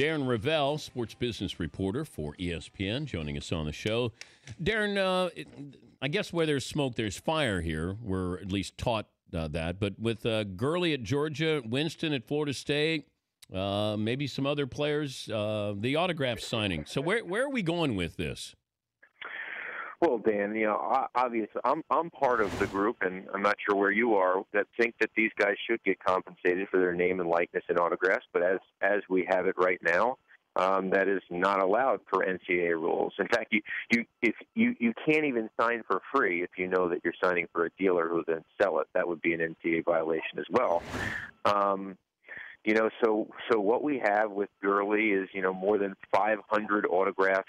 Darren Rovell, sports business reporter for ESPN, joining us on the show. Darren, uh, I guess where there's smoke, there's fire here. We're at least taught uh, that. But with uh, Gurley at Georgia, Winston at Florida State, uh, maybe some other players, uh, the autograph signing. So where where are we going with this? Well, Dan, you know, obviously, I'm I'm part of the group, and I'm not sure where you are that think that these guys should get compensated for their name and likeness and autographs. But as as we have it right now, um, that is not allowed per NCAA rules. In fact, you you if you you can't even sign for free if you know that you're signing for a dealer who then sell it. That would be an NCAA violation as well. Um, you know, so so what we have with Gurley is you know more than 500 autographs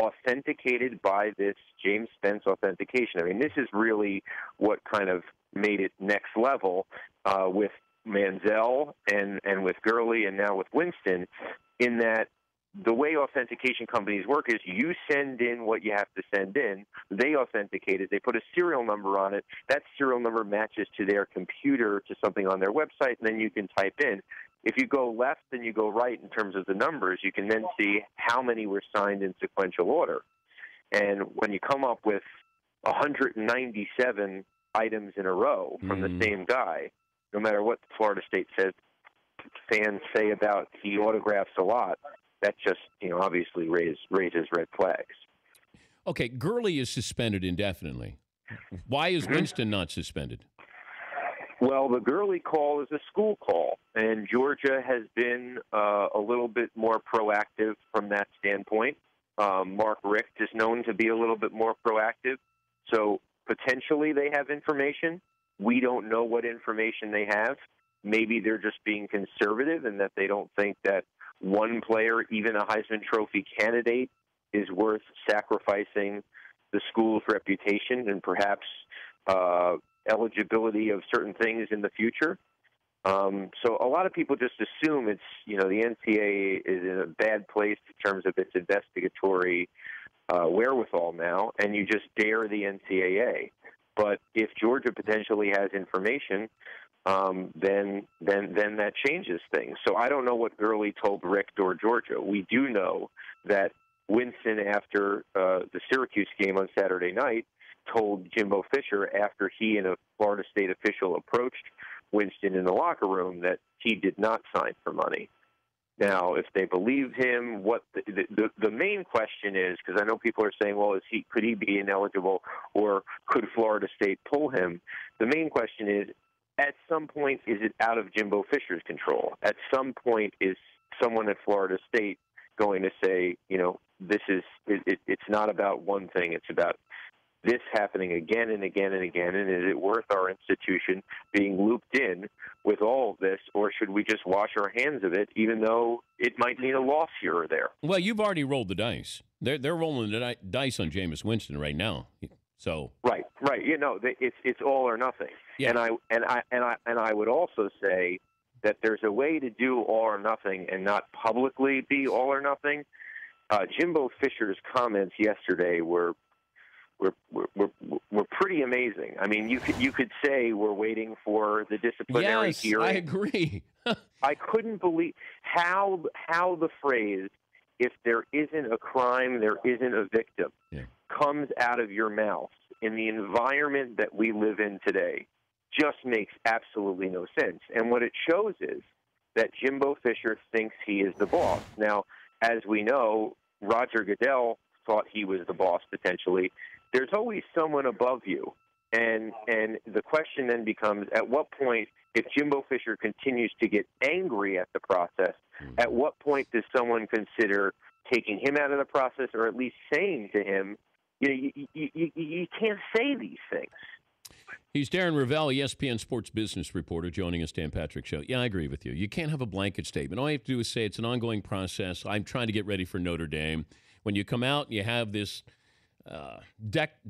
authenticated by this James Spence authentication. I mean, this is really what kind of made it next level uh, with Manziel and and with Gurley and now with Winston, in that the way authentication companies work is you send in what you have to send in, they authenticate it, they put a serial number on it, that serial number matches to their computer to something on their website, and then you can type in. If you go left and you go right in terms of the numbers, you can then see how many were signed in sequential order. And when you come up with 197 items in a row from mm. the same guy, no matter what Florida State says, fans say about he autographs a lot, that just you know obviously raise, raises red flags. Okay, Gurley is suspended indefinitely. Why is mm-hmm. Winston not suspended? Well, the Gurley call is a school call, and Georgia has been uh, a little bit more proactive from that standpoint. Um, Mark Richt is known to be a little bit more proactive, so potentially they have information. We don't know what information they have. Maybe they're just being conservative and that they don't think that one player, even a Heisman Trophy candidate, is worth sacrificing the school's reputation and perhaps uh, eligibility of certain things in the future. Um, so a lot of people just assume it's you know the NCAA is in a bad place in terms of its investigatory uh, wherewithal now, and you just dare the NCAA. But if Georgia potentially has information, um, then then then that changes things. So I don't know what Gurley told Richt or Georgia. We do know that Winston, after uh, the Syracuse game on Saturday night, told Jimbo Fisher after he and a Florida State official approached Winston in the locker room that he did not sign for money. Now, if they believe him, what the the, the main question is because I know people are saying, well, is he could he be ineligible or could Florida State pull him? The main question is, at some point, is it out of Jimbo Fisher's control? At some point, is someone at Florida State going to say, you know, this is it, it, it's not about one thing; it's about this happening again and again and again? And is it worth our institution being looped in with all of this, or should we just wash our hands of it, even though it might mean a loss here or there? Well, you've already rolled the dice. They're they're rolling the dice on Jameis Winston right now. So right, right. You know, it's it's all or nothing. Yeah. And I and I and I and I would also say that there's a way to do all or nothing and not publicly be all or nothing. Uh, Jimbo Fisher's comments yesterday were were, were, were, pretty amazing. I mean, you could you could say we're waiting for the disciplinary yes, hearing. I agree. I couldn't believe how how the phrase "if there isn't a crime, there isn't a victim" yeah. comes out of your mouth in the environment that we live in today. Just makes absolutely no sense. And what it shows is that Jimbo Fisher thinks he is the boss. Now, as we know, Roger Goodell thought he was the boss potentially, there's always someone above you. And and the question then becomes at what point if Jimbo Fisher continues to get angry at the process, mm-hmm. at what point does someone consider taking him out of the process or at least saying to him, you know, you, you, you, you can't say these things. He's Darren Rovell, ESPN sports business reporter, joining us, Dan Patrick Show. Yeah, I agree with you. You can't have a blanket statement. All you have to do is say it's an ongoing process. I'm trying to get ready for Notre Dame. When you come out, you have this – uh,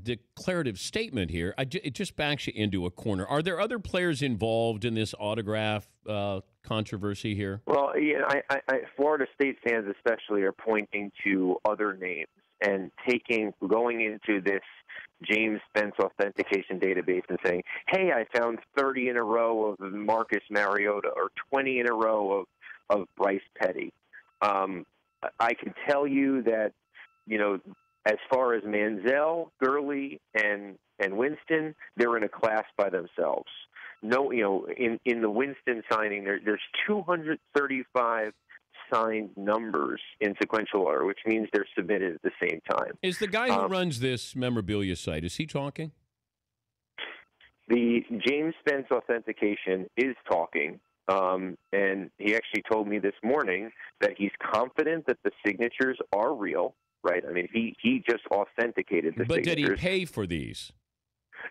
declarative statement here, it just backs you into a corner. Are there other players involved in this autograph uh, controversy here? Well, yeah, I, I, Florida State fans especially are pointing to other names and taking going into this James Spence authentication database and saying, "Hey, I found 30 in a row of Marcus Mariota or 20 in a row of of Bryce Petty." Um, I can tell you that, you know, as far as Manziel, Gurley, and and Winston, they're in a class by themselves. No, you know, in in the Winston signing, there, there's 235 signed numbers in sequential order, which means they're submitted at the same time. Is the guy who Um, runs this memorabilia site? Is he talking? The James Spence authentication is talking, um, and he actually told me this morning that he's confident that the signatures are real. Right? I mean, he he just authenticated the But did he pay for these?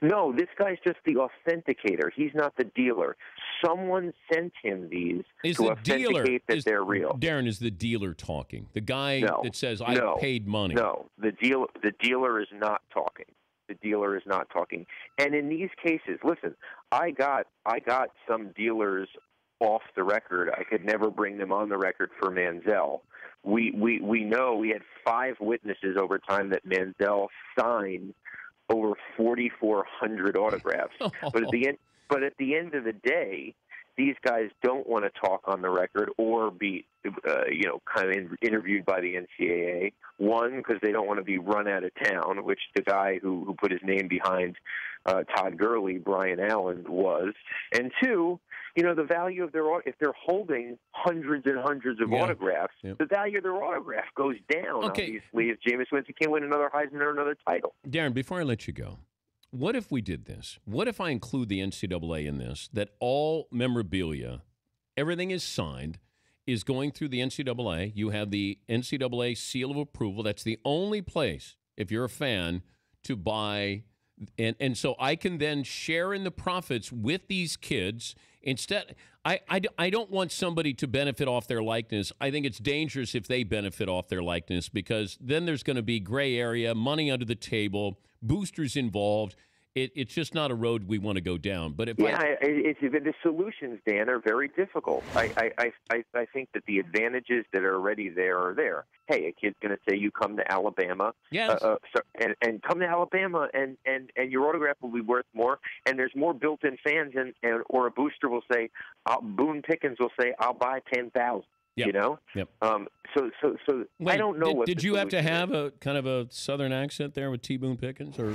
No, this guy's just the authenticator. He's not the dealer. Someone sent him these Is to the authenticate dealer that is, they're real. Darren is the dealer talking? The guy No. that says I No. paid money. No, the deal the dealer is not talking. The dealer is not talking. And in these cases, listen, I got I got some dealers off the record. I could never bring them on the record for Manziel. We we we know we had five witnesses over time that Manziel signed over 4400 autographs. But at the end, but at the end of the day, these guys don't want to talk on the record or be, uh, you know, kind of in, interviewed by the NCAA. One, because they don't want to be run out of town, which the guy who who put his name behind uh, Todd Gurley, Brian Allen, was, and two, you know, the value of their if they're holding hundreds and hundreds of Yeah. autographs, Yep. the value of their autograph goes down. Okay. Obviously, if Jameis Winston can't win another Heisman or another title. Darren, before I let you go, what if we did this? What if I include the NCAA in this? That all memorabilia, everything is signed, is going through the NCAA. You have the NCAA seal of approval. That's the only place, if you're a fan, to buy. And, and so I can then share in the profits with these kids. Instead, I, I, I don't want somebody to benefit off their likeness. I think it's dangerous if they benefit off their likeness because then there's going to be gray area, money under the table, boosters involved. It, it's just not a road we want to go down. But if Yeah, I, I, it's, the solutions, Dan, are very difficult. I, I, I, I- think that the advantages that are already there are there. Hey, a kid's going to say you come to Alabama, yes, uh, uh, so, and, and come to Alabama, and, and, and your autograph will be worth more, and there's more built-in fans, and, and or a booster will say, I'll, Boone Pickens will say, I'll buy ten thousand. Yep. You know, Yep. Um, so, so, so Wait, I don't know Did, what. did you have to solution is. have a kind of a southern accent there with T. Boone Pickens, or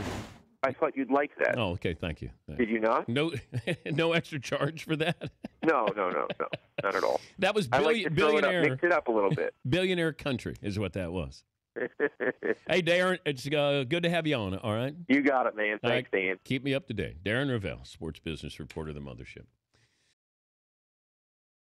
I thought you'd like that. oh, okay, thank you. Thank Did you not? No, no extra charge for that. No, no, no, no, not at all. That was I like billion, to throw it up, billionaire, mix it up a little bit. billionaire country is what that was. Hey, Darren, it's uh, good to have you on. All right, you got it, man. Thanks, Dan. keep me up to date. Darren Rovell, sports business reporter, of the Mothership.